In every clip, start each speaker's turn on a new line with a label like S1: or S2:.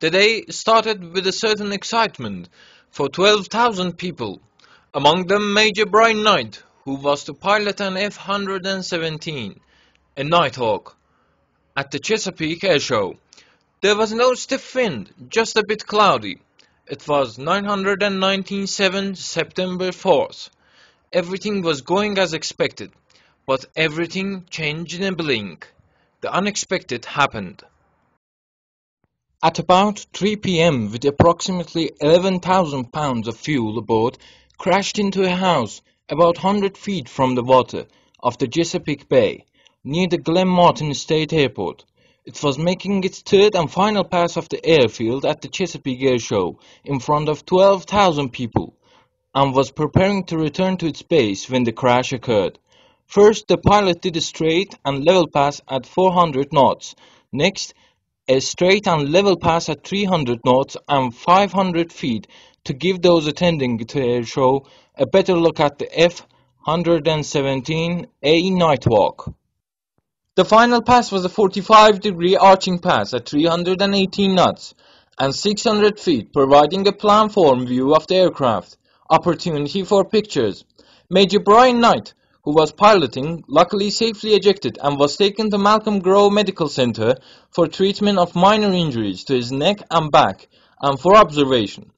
S1: The day started with a certain excitement for 12,000 people, among them Major Brian Knight, who was to pilot an F-117, a Nighthawk, at the Chesapeake Air Show. There was no stiff wind, just a bit cloudy. It was 997 September 4th. Everything was going as expected, but everything changed in a blink. The unexpected happened. At about 3 p.m., with approximately 11,000 pounds of fuel aboard, crashed into a house about 100 feet from the water of the Chesapeake Bay, near the Glenn Martin State Airport. It was making its third and final pass of the airfield at the Chesapeake Air Show in front of 12,000 people, and was preparing to return to its base when the crash occurred. First, the pilot did a straight and level pass at 400 knots. Next, a straight and level pass at 300 knots and 500 feet to give those attending the air show a better look at the F-117A Nighthawk. The final pass was a 45 degree arching pass at 318 knots and 600 feet providing a planform view of the aircraft, opportunity for pictures. Major Brian Knight who was piloting, luckily safely ejected and was taken to Malcolm Grow Medical Center for treatment of minor injuries to his neck and back and for observation.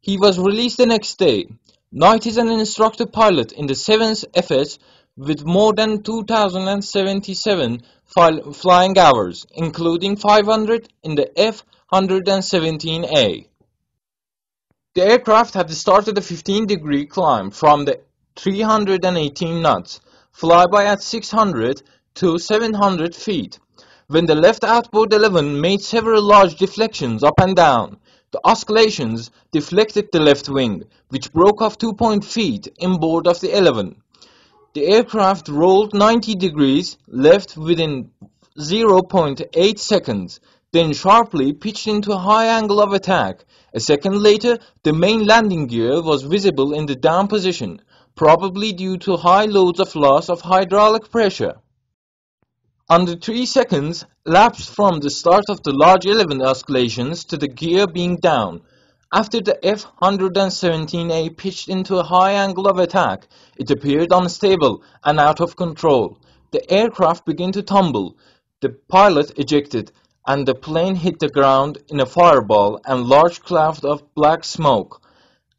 S1: He was released the next day. Knight is an instructor pilot in the 7th FS with more than 2,077 flying hours, including 500 in the F-117A. The aircraft had started a 15 degree climb from the 318 knots, flyby at 600 to 700 feet. When the left outboard elevon made several large deflections up and down, the oscillations deflected the left wing, which broke off 2 point feet inboard of the elevon. The aircraft rolled 90 degrees left within 0.8 seconds, then sharply pitched into a high angle of attack. A second later, the main landing gear was visible in the down position, probably due to high loads of loss of hydraulic pressure. Under 3 seconds lapsed from the start of the large elevon oscillations to the gear being down. After the F-117A pitched into a high angle of attack, it appeared unstable and out of control. The aircraft began to tumble. The pilot ejected, and the plane hit the ground in a fireball and large cloud of black smoke.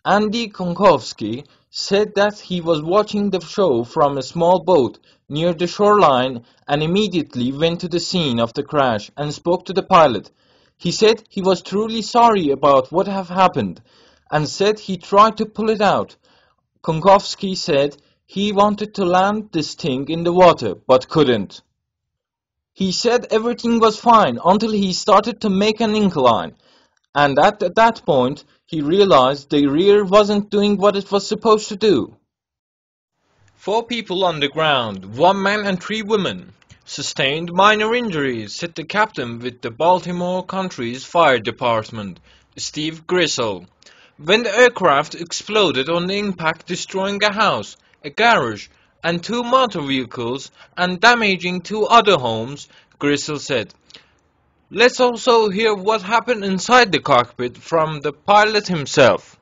S1: Andy Konkowski said that he was watching the show from a small boat near the shoreline and immediately went to the scene of the crash and spoke to the pilot. He said he was truly sorry about what had happened and said he tried to pull it out. Konkowski said he wanted to land this thing in the water but couldn't. He said everything was fine until he started to make an incline and at that point he realized the rear wasn't doing what it was supposed to do. Four people on the ground, one man and three women, sustained minor injuries, said the captain with the Baltimore County's Fire Department, Steve Grisel. When the aircraft exploded on the impact destroying a house, a garage, and two motor vehicles and damaging two other homes, Grisel said, Let's also hear what happened inside the cockpit from the pilot himself.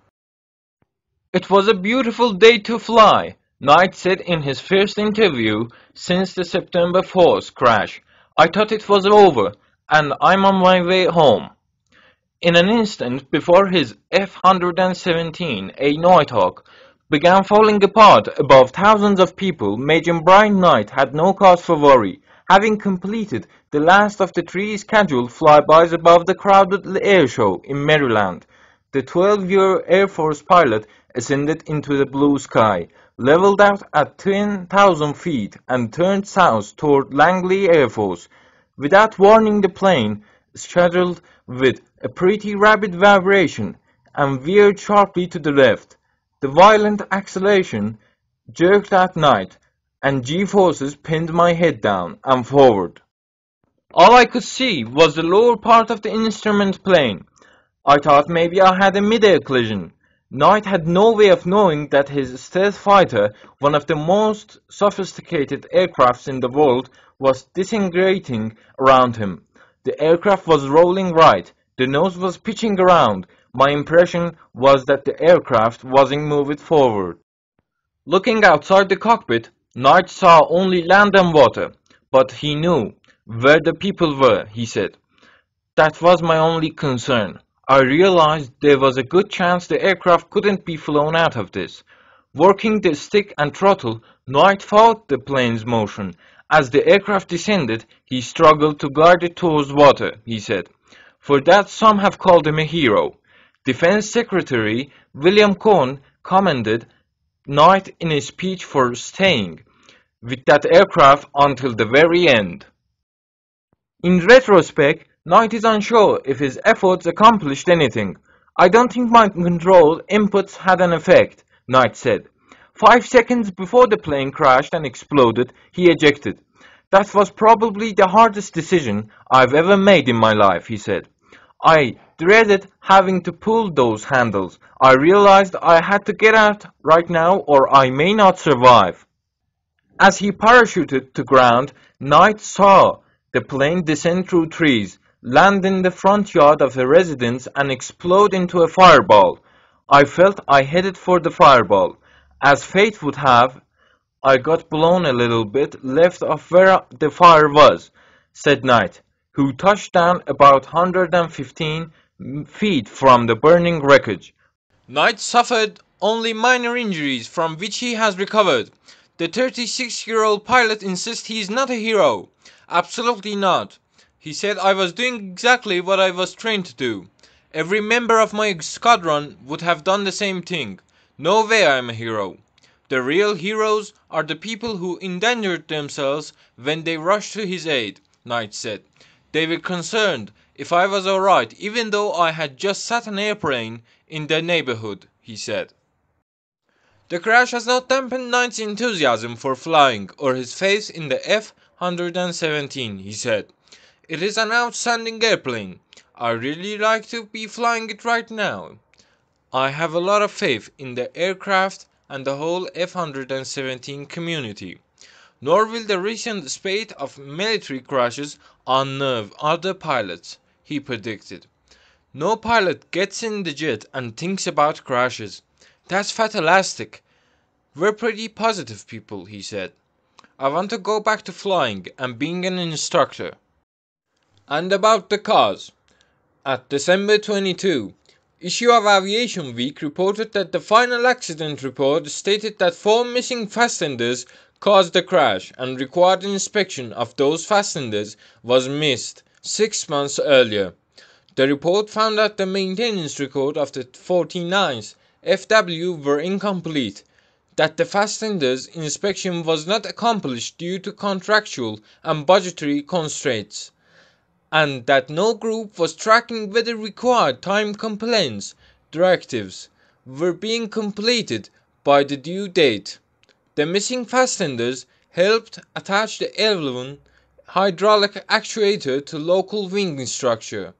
S1: It was a beautiful day to fly, Knight said in his first interview since the September 4th crash. I thought it was over, and I'm on my way home. In an instant before his F-117, a Nighthawk, began falling apart above thousands of people, Major Brian Knight had no cause for worry. Having completed the last of the three scheduled flybys above the crowded airshow in Maryland, the 12-year Air Force pilot ascended into the blue sky, leveled out at 10,000 feet, and turned south toward Langley Air Force. Without warning the plane scheduled with a pretty rapid vibration and veered sharply to the left. The violent acceleration jerked at Knight and G-forces pinned my head down and forward. All I could see was the lower part of the instrument plane. I thought maybe I had a mid-air collision. Knight had no way of knowing that his stealth fighter, one of the most sophisticated aircrafts in the world, was disintegrating around him. The aircraft was rolling right, The nose was pitching around. My impression was that the aircraft wasn't moving forward. Looking outside the cockpit, Knight saw only land and water, but he knew where the people were, he said. That was my only concern. I realized there was a good chance the aircraft couldn't be flown out of this. Working the stick and throttle, Knight fought the plane's motion. As the aircraft descended, he struggled to guide it towards water, he said. For that some have called him a hero. Defense Secretary William Cohen commended Knight in a speech for staying with that aircraft until the very end. In retrospect, Knight is unsure if his efforts accomplished anything. I don't think my control inputs had an effect, Knight said. Five seconds before the plane crashed and exploded, he ejected. That was probably the hardest decision I've ever made in my life, he said. I dreaded having to pull those handles. I realized I had to get out right now or I may not survive. As he parachuted to ground, Knight saw the plane descend through trees land in the front yard of a residence and explode into a fireball. I felt I headed for the fireball. As fate would have, I got blown a little bit left of where the fire was, said Knight, who touched down about 115 feet from the burning wreckage. Knight suffered only minor injuries from which he has recovered. The 36 year old pilot insists he is not a hero. Absolutely not. He said I was doing exactly what I was trained to do. Every member of my squadron would have done the same thing. No way I am a hero. The real heroes are the people who endangered themselves when they rushed to his aid, Knight said. They were concerned if I was alright even though I had just sat an airplane in their neighborhood, he said. The crash has not dampened Knight's enthusiasm for flying or his faith in the F-117, he said. It is an outstanding airplane. I really like to be flying it right now. I have a lot of faith in the aircraft and the whole F-117 community. Nor will the recent spate of military crashes unnerve other pilots, he predicted. No pilot gets in the jet and thinks about crashes. That's fatalistic. We're pretty positive people, he said. I want to go back to flying and being an instructor. And about the cars. At December 22, Issue of Aviation Week reported that the final accident report stated that four missing fasteners caused the crash and required inspection of those fasteners was missed six months earlier. The report found that the maintenance record of the 49th FW were incomplete, that the fasteners inspection was not accomplished due to contractual and budgetary constraints and that no group was tracking whether required time compliance directives were being completed by the due date. The missing fasteners helped attach the elevon hydraulic actuator to local wing structure.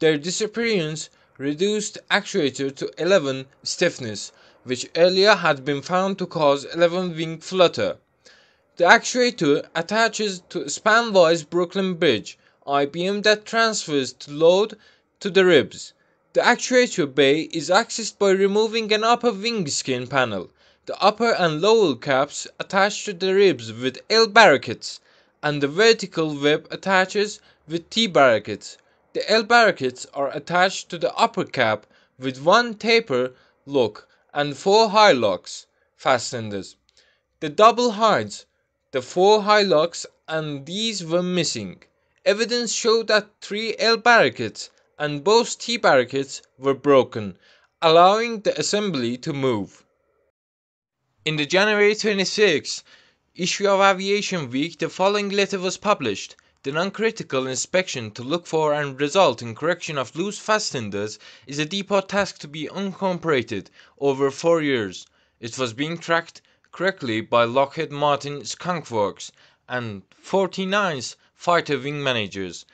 S1: Their disappearance reduced actuator to elevon stiffness, which earlier had been found to cause elevon wing flutter. The actuator attaches to span-wise Brooklyn Bridge I-beam that transfers the load to the ribs. The actuator bay is accessed by removing an upper wing skin panel. The upper and lower caps attach to the ribs with L brackets, and the vertical web attaches with T brackets. The L brackets are attached to the upper cap with one taper lock and four Hi-Loks fasteners. The double hides the four Hi-Loks and these were missing. Evidence showed that three L brackets and both T brackets were broken, allowing the assembly to move. In the January 26 issue of Aviation Week, the following letter was published. The non-critical inspection to look for and result in correction of loose fasteners is a depot task to be incorporated over four years. It was being tracked correctly by Lockheed Martin Skunk Works and 49th fighter wing managers,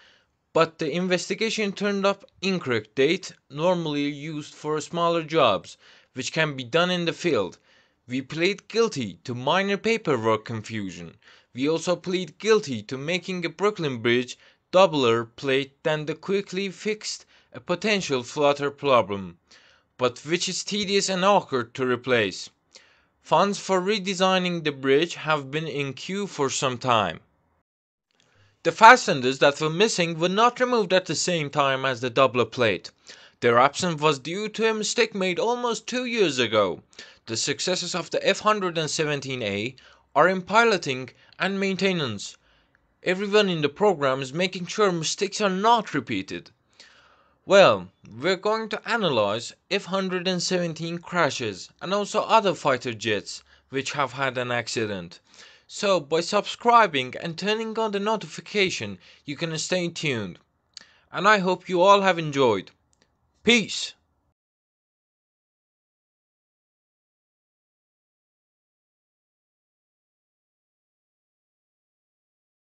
S1: but the investigation turned up incorrect date normally used for smaller jobs, which can be done in the field. We plead guilty to minor paperwork confusion. We also plead guilty to making a Brooklyn Bridge doubler plate than the quickly fixed a potential flutter problem, but which is tedious and awkward to replace. Funds for redesigning the bridge have been in queue for some time. The fasteners that were missing were not removed at the same time as the doubler plate. Their absence was due to a mistake made almost two years ago. The successors of the F-117A are in piloting and maintenance. Everyone in the program is making sure mistakes are not repeated. Well, we're going to analyze F-117 crashes and also other fighter jets which have had an accident. So by subscribing and turning on the notification, you can stay tuned. And I hope you all have enjoyed. Peace!